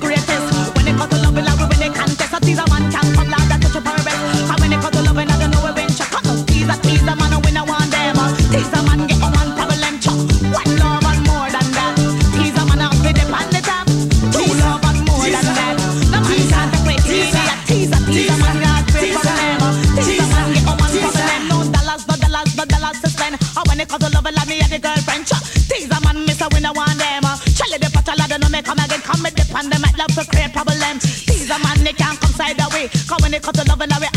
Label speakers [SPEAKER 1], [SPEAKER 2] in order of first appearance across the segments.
[SPEAKER 1] the when it comes to
[SPEAKER 2] loving, I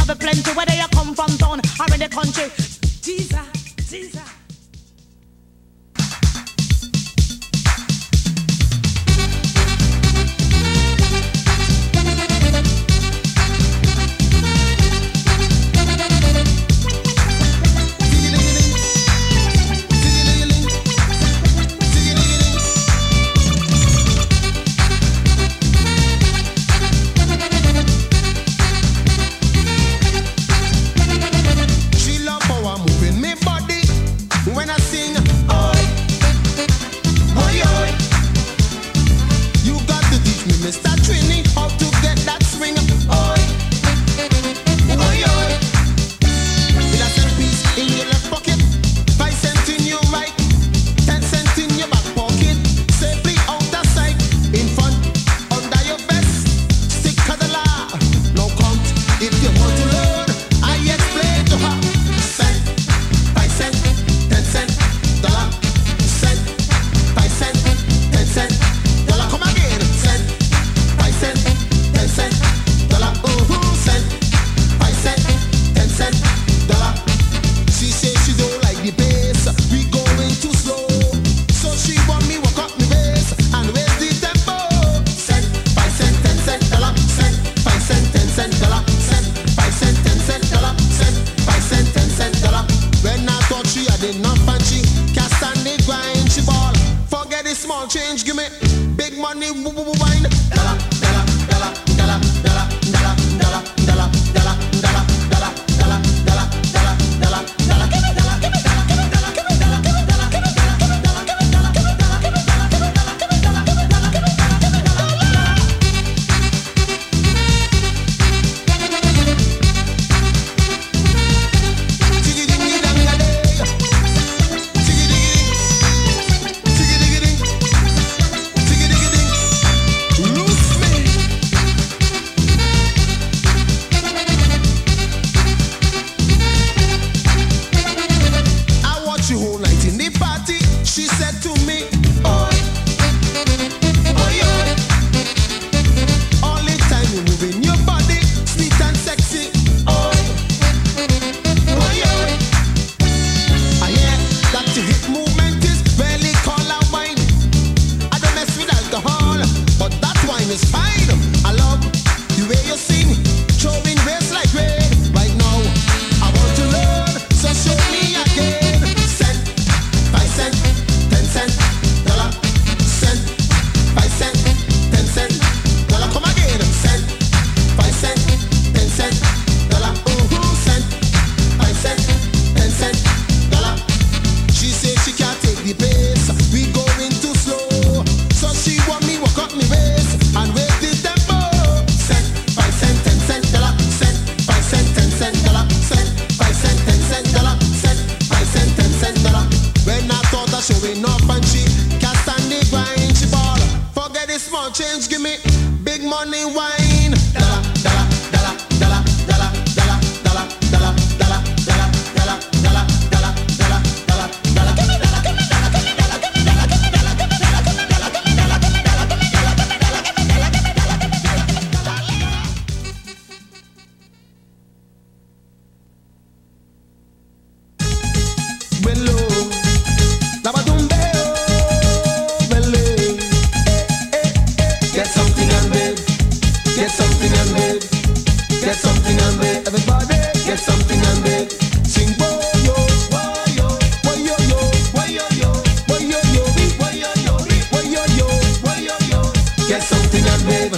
[SPEAKER 2] and wave.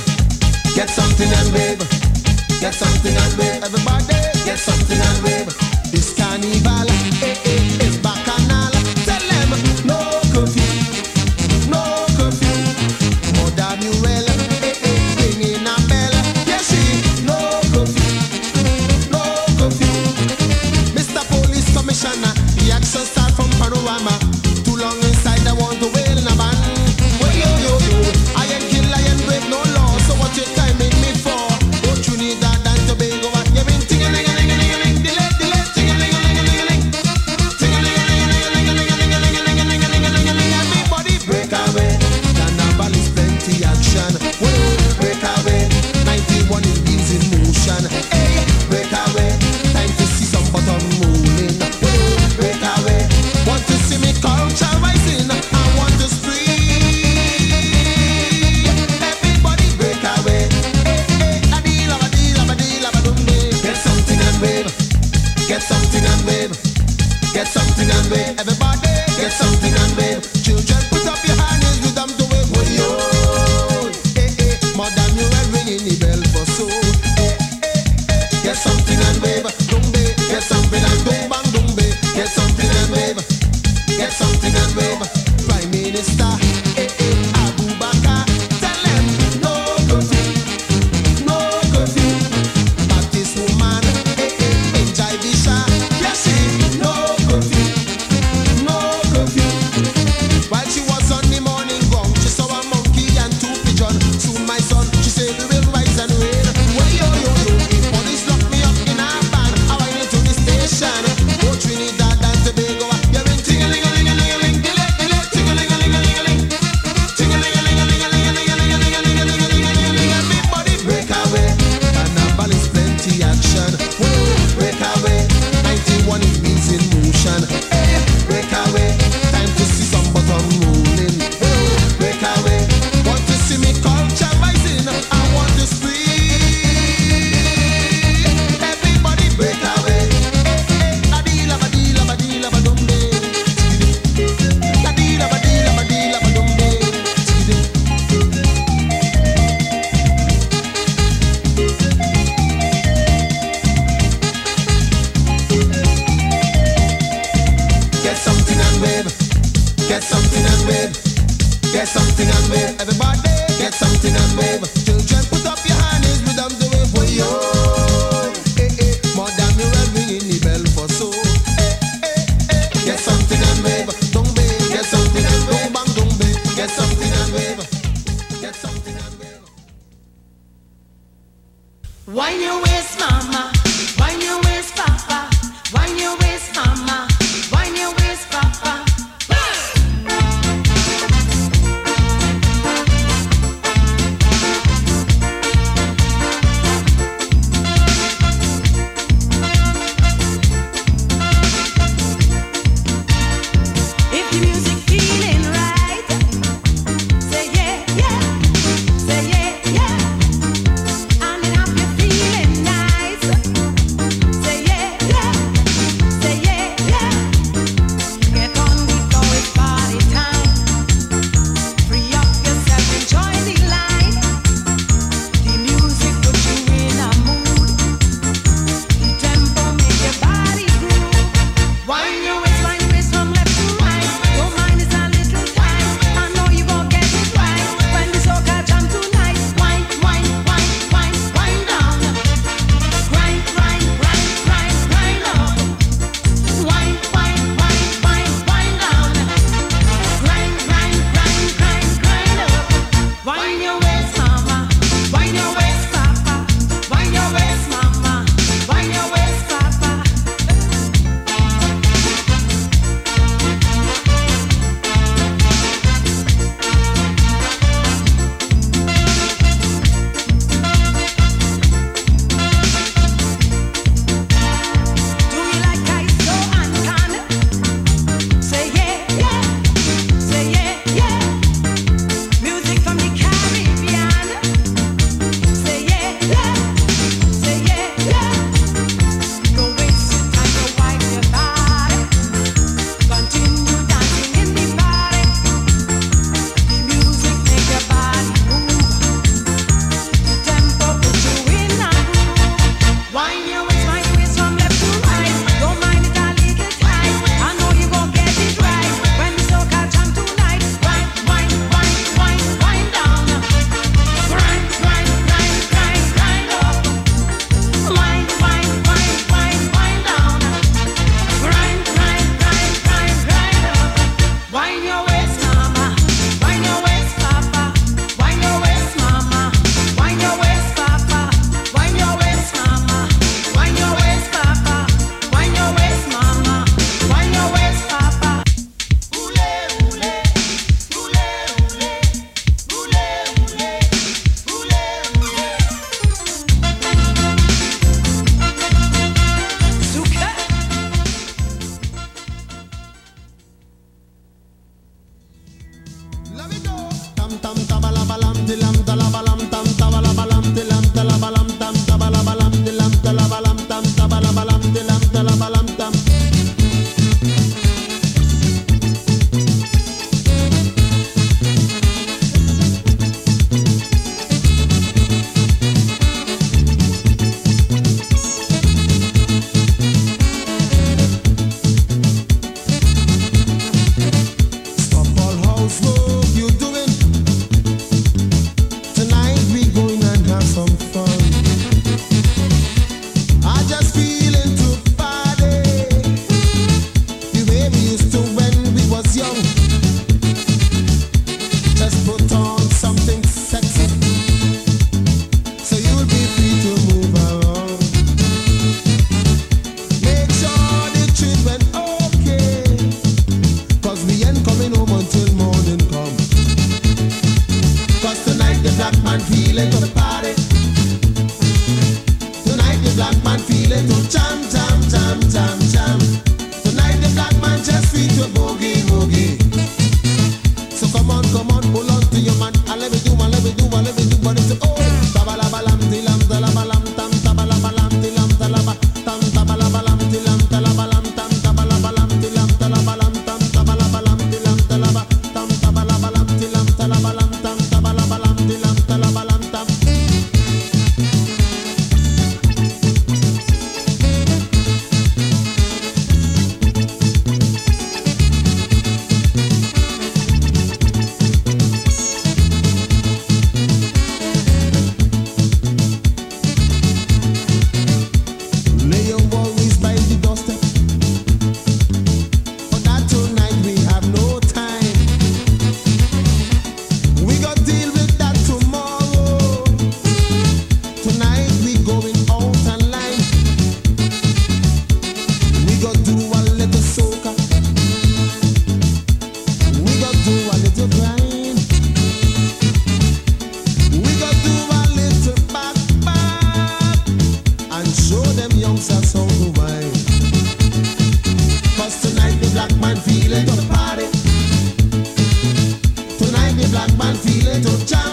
[SPEAKER 2] Get something and wave. Get something and wave. Everybody, get something and wave. This carnival. to time.